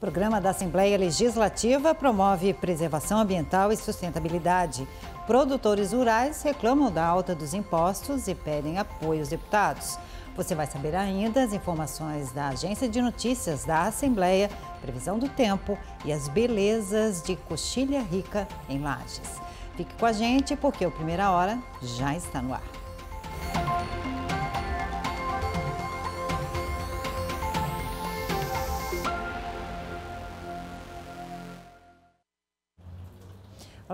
O programa da Assembleia Legislativa promove preservação ambiental e sustentabilidade. Produtores rurais reclamam da alta dos impostos e pedem apoio aos deputados. Você vai saber ainda as informações da Agência de Notícias da Assembleia, previsão do tempo e as belezas de Coxilha Rica em Lages. Fique com a gente porque o Primeira Hora já está no ar.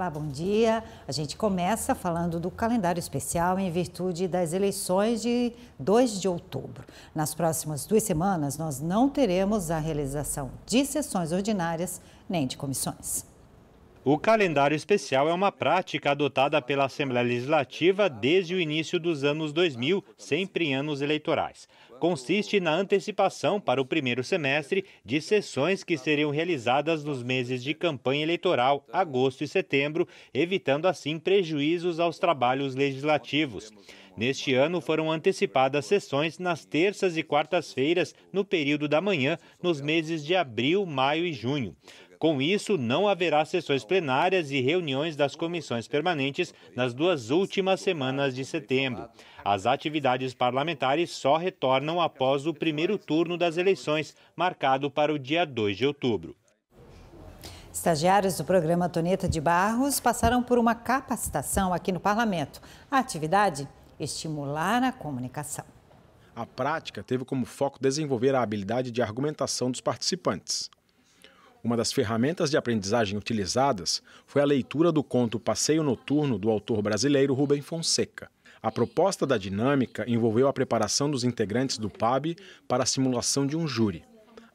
Olá, bom dia. A gente começa falando do calendário especial em virtude das eleições de 2 de outubro. Nas próximas duas semanas, nós não teremos a realização de sessões ordinárias nem de comissões. O calendário especial é uma prática adotada pela Assembleia Legislativa desde o início dos anos 2000, sempre em anos eleitorais consiste na antecipação para o primeiro semestre de sessões que seriam realizadas nos meses de campanha eleitoral, agosto e setembro, evitando assim prejuízos aos trabalhos legislativos. Neste ano foram antecipadas sessões nas terças e quartas-feiras, no período da manhã, nos meses de abril, maio e junho. Com isso, não haverá sessões plenárias e reuniões das comissões permanentes nas duas últimas semanas de setembro. As atividades parlamentares só retornam após o primeiro turno das eleições, marcado para o dia 2 de outubro. Estagiários do programa Toneta de Barros passaram por uma capacitação aqui no parlamento. A atividade? Estimular a comunicação. A prática teve como foco desenvolver a habilidade de argumentação dos participantes. Uma das ferramentas de aprendizagem utilizadas foi a leitura do conto Passeio Noturno do autor brasileiro Rubem Fonseca. A proposta da dinâmica envolveu a preparação dos integrantes do PAB para a simulação de um júri.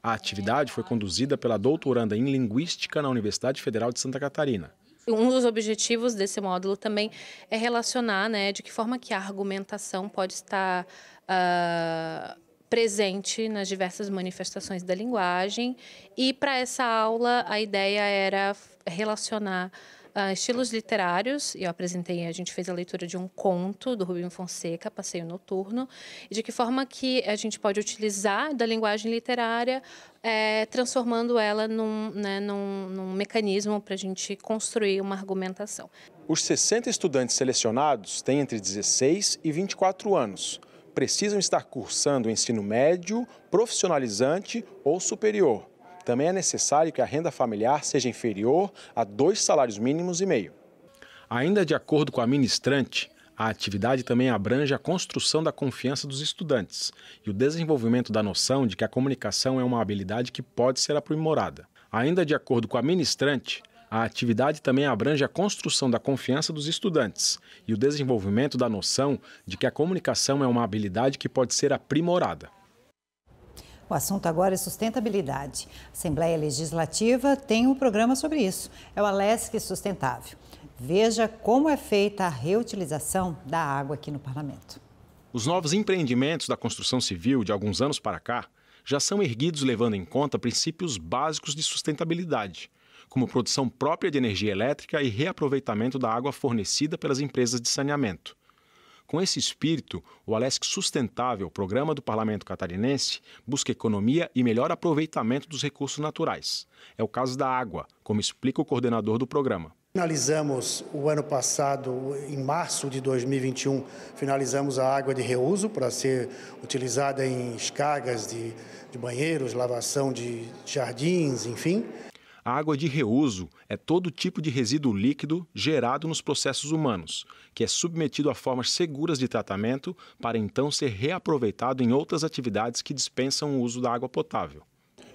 A atividade foi conduzida pela doutoranda em Linguística na Universidade Federal de Santa Catarina. Um dos objetivos desse módulo também é relacionar né, de que forma que a argumentação pode estar uh, presente nas diversas manifestações da linguagem. E para essa aula, a ideia era relacionar uh, estilos literários. Eu apresentei, a gente fez a leitura de um conto do Rubem Fonseca, Passeio Noturno, e de que forma que a gente pode utilizar da linguagem literária, é, transformando ela num, né, num, num mecanismo para a gente construir uma argumentação. Os 60 estudantes selecionados têm entre 16 e 24 anos precisam estar cursando o ensino médio, profissionalizante ou superior. Também é necessário que a renda familiar seja inferior a dois salários mínimos e meio. Ainda de acordo com a ministrante, a atividade também abrange a construção da confiança dos estudantes e o desenvolvimento da noção de que a comunicação é uma habilidade que pode ser aprimorada. Ainda de acordo com a ministrante, a atividade também abrange a construção da confiança dos estudantes e o desenvolvimento da noção de que a comunicação é uma habilidade que pode ser aprimorada. O assunto agora é sustentabilidade. A Assembleia Legislativa tem um programa sobre isso. É o Alesc Sustentável. Veja como é feita a reutilização da água aqui no parlamento. Os novos empreendimentos da construção civil de alguns anos para cá já são erguidos levando em conta princípios básicos de sustentabilidade, como produção própria de energia elétrica e reaproveitamento da água fornecida pelas empresas de saneamento. Com esse espírito, o Alesc Sustentável, programa do Parlamento Catarinense, busca economia e melhor aproveitamento dos recursos naturais. É o caso da água, como explica o coordenador do programa. Finalizamos o ano passado, em março de 2021, finalizamos a água de reuso para ser utilizada em escargas de, de banheiros, lavação de jardins, enfim. A água de reuso é todo tipo de resíduo líquido gerado nos processos humanos, que é submetido a formas seguras de tratamento para então ser reaproveitado em outras atividades que dispensam o uso da água potável.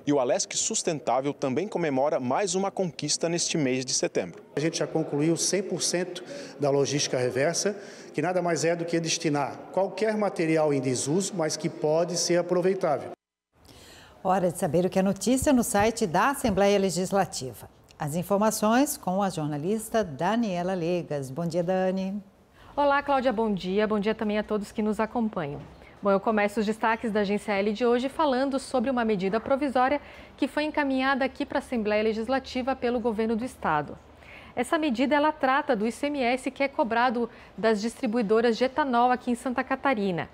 E o Alesc Sustentável também comemora mais uma conquista neste mês de setembro. A gente já concluiu 100% da logística reversa, que nada mais é do que destinar qualquer material em desuso, mas que pode ser aproveitável. Hora de saber o que é notícia no site da Assembleia Legislativa. As informações com a jornalista Daniela Legas. Bom dia, Dani. Olá, Cláudia, bom dia. Bom dia também a todos que nos acompanham. Bom, eu começo os destaques da Agência L de hoje falando sobre uma medida provisória que foi encaminhada aqui para a Assembleia Legislativa pelo governo do estado. Essa medida ela trata do ICMS que é cobrado das distribuidoras de etanol aqui em Santa Catarina.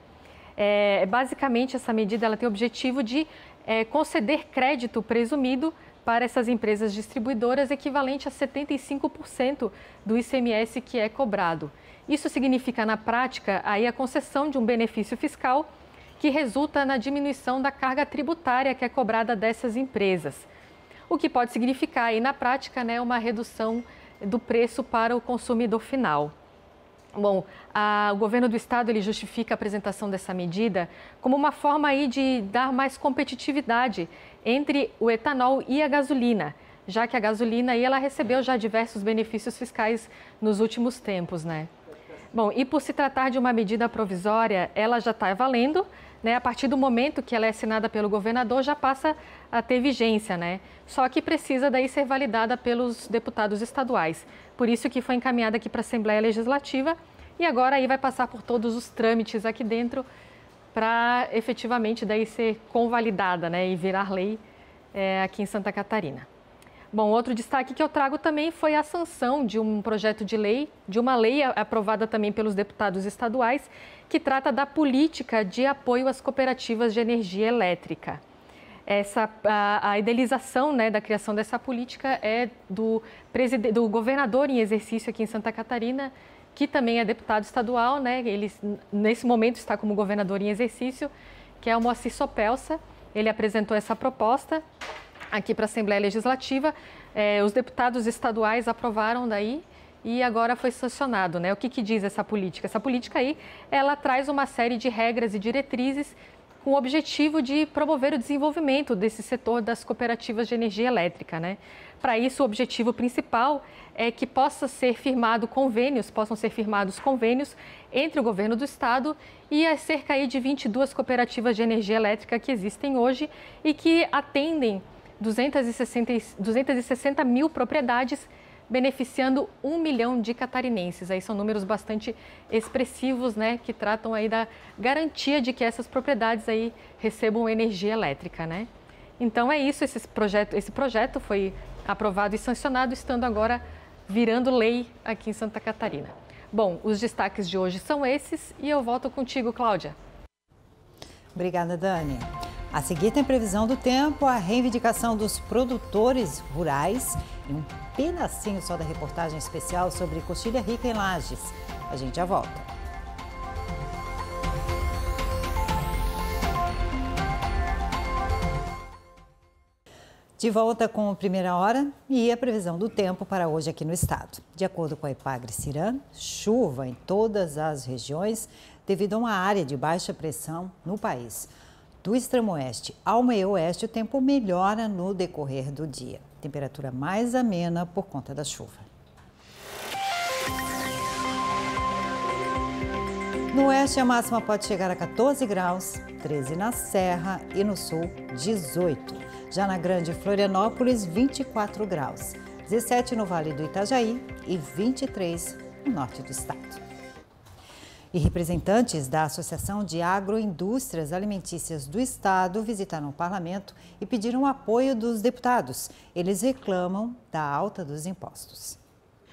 É, basicamente, essa medida ela tem o objetivo de é, conceder crédito presumido para essas empresas distribuidoras, equivalente a 75% do ICMS que é cobrado. Isso significa, na prática, aí a concessão de um benefício fiscal que resulta na diminuição da carga tributária que é cobrada dessas empresas. O que pode significar, aí, na prática, né, uma redução do preço para o consumidor final. Bom, a, o governo do estado ele justifica a apresentação dessa medida como uma forma aí de dar mais competitividade entre o etanol e a gasolina, já que a gasolina aí ela recebeu já diversos benefícios fiscais nos últimos tempos, né? Bom, e por se tratar de uma medida provisória, ela já está valendo, né? A partir do momento que ela é assinada pelo governador, já passa a ter vigência, né? Só que precisa daí ser validada pelos deputados estaduais. Por isso que foi encaminhada aqui para a Assembleia Legislativa e agora aí vai passar por todos os trâmites aqui dentro para efetivamente daí ser convalidada, né? E virar lei é, aqui em Santa Catarina. Bom, outro destaque que eu trago também foi a sanção de um projeto de lei, de uma lei aprovada também pelos deputados estaduais, que trata da política de apoio às cooperativas de energia elétrica. Essa, a, a idealização né, da criação dessa política é do, do governador em exercício aqui em Santa Catarina, que também é deputado estadual, né? Ele nesse momento está como governador em exercício, que é o Moacir Sopelsa. Ele apresentou essa proposta aqui para a Assembleia Legislativa. É, os deputados estaduais aprovaram daí e agora foi sancionado. Né? O que, que diz essa política? Essa política aí, ela traz uma série de regras e diretrizes com o objetivo de promover o desenvolvimento desse setor das cooperativas de energia elétrica. Né? Para isso, o objetivo principal é que possa ser firmado convênios, possam ser firmados convênios entre o governo do estado e as cerca aí de 22 cooperativas de energia elétrica que existem hoje e que atendem 260, 260 mil propriedades, beneficiando um milhão de catarinenses. Aí são números bastante expressivos, né, que tratam aí da garantia de que essas propriedades aí recebam energia elétrica, né? Então é isso, esse projeto, esse projeto foi aprovado e sancionado, estando agora virando lei aqui em Santa Catarina. Bom, os destaques de hoje são esses e eu volto contigo, Cláudia. Obrigada, Dani. A seguir tem previsão do tempo, a reivindicação dos produtores rurais e um pedacinho só da reportagem especial sobre coxilha rica em lajes. A gente já volta. De volta com a primeira hora e a previsão do tempo para hoje aqui no estado. De acordo com a Ipagre Ciran, chuva em todas as regiões devido a uma área de baixa pressão no país. Do extremo oeste ao meio oeste, o tempo melhora no decorrer do dia. Temperatura mais amena por conta da chuva. No oeste, a máxima pode chegar a 14 graus, 13 na Serra e no sul, 18. Já na Grande Florianópolis, 24 graus, 17 no Vale do Itajaí e 23 no norte do estado. E representantes da Associação de Agroindústrias Alimentícias do Estado visitaram o parlamento e pediram apoio dos deputados. Eles reclamam da alta dos impostos.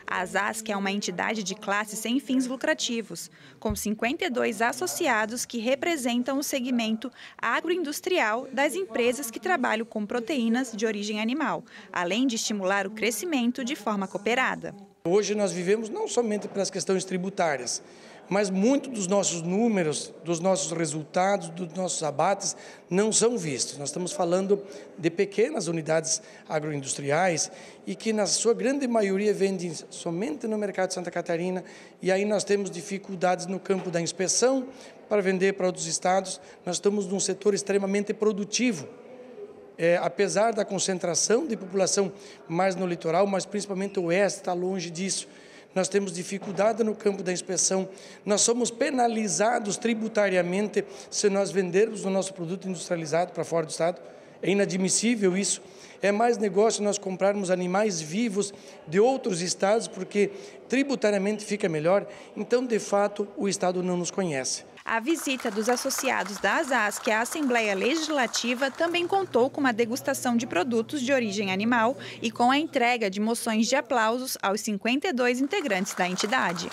A ASASC é uma entidade de classe sem fins lucrativos, com 52 associados que representam o segmento agroindustrial das empresas que trabalham com proteínas de origem animal, além de estimular o crescimento de forma cooperada. Hoje nós vivemos não somente pelas questões tributárias, mas muito dos nossos números, dos nossos resultados, dos nossos abates não são vistos. Nós estamos falando de pequenas unidades agroindustriais e que na sua grande maioria vendem somente no mercado de Santa Catarina e aí nós temos dificuldades no campo da inspeção para vender para outros estados. Nós estamos num setor extremamente produtivo. É, apesar da concentração de população mais no litoral, mas principalmente o oeste está longe disso nós temos dificuldade no campo da inspeção, nós somos penalizados tributariamente se nós vendermos o nosso produto industrializado para fora do Estado. É inadmissível isso. É mais negócio nós comprarmos animais vivos de outros estados, porque tributariamente fica melhor. Então, de fato, o Estado não nos conhece. A visita dos associados da ASASC à Assembleia Legislativa também contou com uma degustação de produtos de origem animal e com a entrega de moções de aplausos aos 52 integrantes da entidade.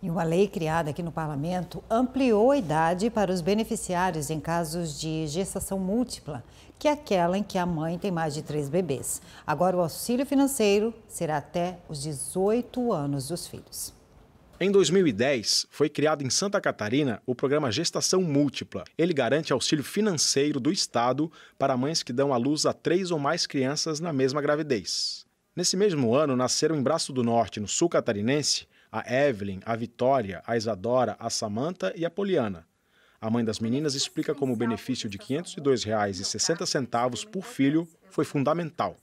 E uma lei criada aqui no parlamento ampliou a idade para os beneficiários em casos de gestação múltipla, que é aquela em que a mãe tem mais de três bebês. Agora, o auxílio financeiro será até os 18 anos dos filhos. Em 2010, foi criado em Santa Catarina o programa Gestação Múltipla. Ele garante auxílio financeiro do Estado para mães que dão à luz a três ou mais crianças na mesma gravidez. Nesse mesmo ano, nasceram em Braço do Norte, no sul catarinense, a Evelyn, a Vitória, a Isadora, a Samanta e a Poliana. A mãe das meninas explica como o benefício de R$ 502,60 por filho foi fundamental.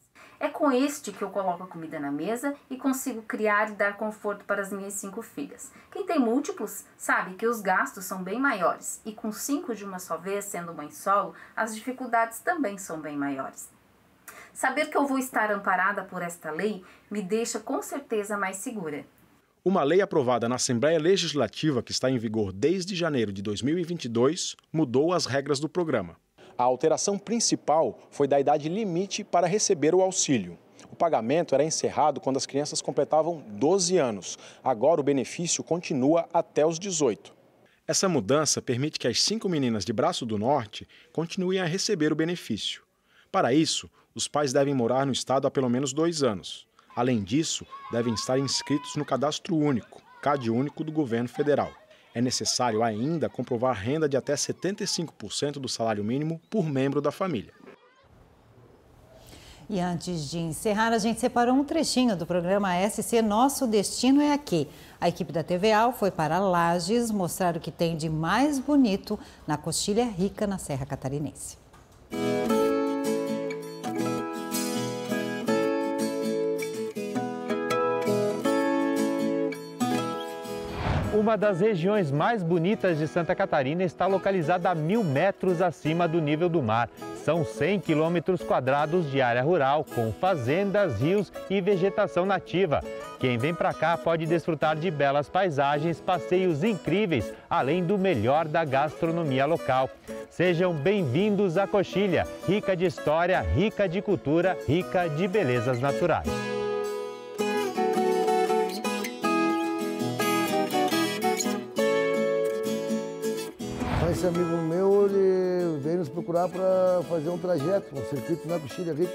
É com este que eu coloco a comida na mesa e consigo criar e dar conforto para as minhas cinco filhas. Quem tem múltiplos sabe que os gastos são bem maiores e com cinco de uma só vez, sendo mãe solo, as dificuldades também são bem maiores. Saber que eu vou estar amparada por esta lei me deixa com certeza mais segura. Uma lei aprovada na Assembleia Legislativa, que está em vigor desde janeiro de 2022, mudou as regras do programa. A alteração principal foi da idade limite para receber o auxílio. O pagamento era encerrado quando as crianças completavam 12 anos. Agora o benefício continua até os 18. Essa mudança permite que as cinco meninas de Braço do Norte continuem a receber o benefício. Para isso, os pais devem morar no estado há pelo menos dois anos. Além disso, devem estar inscritos no Cadastro Único, CAD Único do Governo Federal é necessário ainda comprovar renda de até 75% do salário mínimo por membro da família. E antes de encerrar, a gente separou um trechinho do programa SC Nosso Destino é Aqui. A equipe da TVAL foi para Lages mostrar o que tem de mais bonito na coxilha rica na Serra Catarinense. Uma das regiões mais bonitas de Santa Catarina está localizada a mil metros acima do nível do mar. São 100 quilômetros quadrados de área rural, com fazendas, rios e vegetação nativa. Quem vem para cá pode desfrutar de belas paisagens, passeios incríveis, além do melhor da gastronomia local. Sejam bem-vindos à Coxilha, rica de história, rica de cultura, rica de belezas naturais. Esse amigo meu, ele veio nos procurar para fazer um trajeto, um circuito na Coxilha Rica.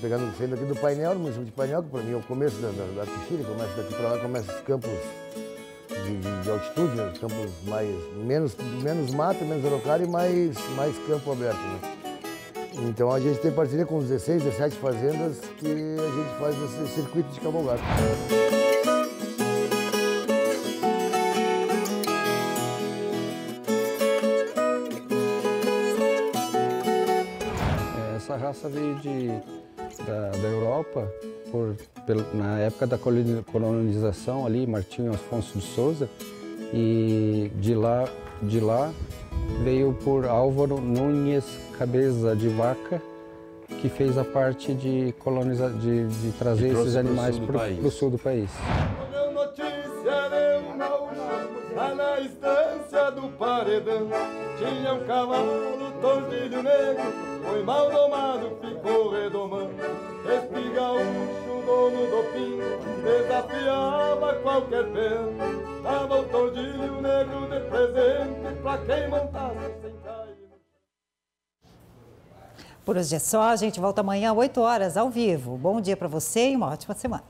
Pegando, saindo aqui do painel, no município de Painel, que para mim é o começo da, da, da Coxilha, começa daqui para lá, começa os campos de, de, de altitude, né? campos mais, menos, menos mata, menos araucária e mais, mais campo aberto. Né? Então a gente tem parceria com 16, 17 fazendas que a gente faz esse circuito de cavalgada. Europa, por, pelo, na época da colonização ali, Martinho Afonso de Souza, e de lá, de lá veio por Álvaro Nunes Cabeça de Vaca, que fez a parte de colonizar, de, de trazer esses animais para o sul do país. na estância do paredão tinha um cavalo tordilho negro foi mal domado, ficou redomando. Qualquer pena. Dava o tordilho negro de presente pra quem montasse sem cair. Por hoje é só, a gente volta amanhã às 8 horas, ao vivo. Bom dia para você e uma ótima semana.